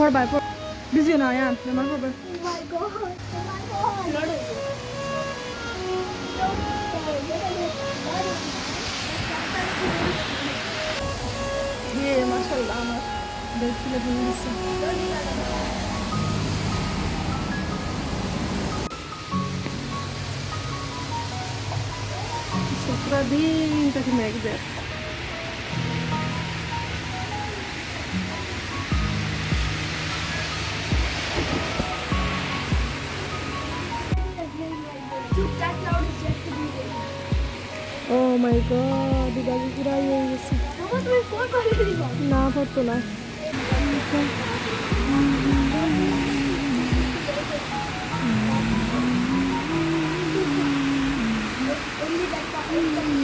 4 by 4 This you now, yeah. The 4 by Oh my god. Oh my god. Not it. Yeah, mashallah, mashallah. Del filo bellissimo. Pra dentro de Magda. Oh my god, bir daha bir daha yiyeceğiz. Baba sen kol kalori. Ne yaptılar? Only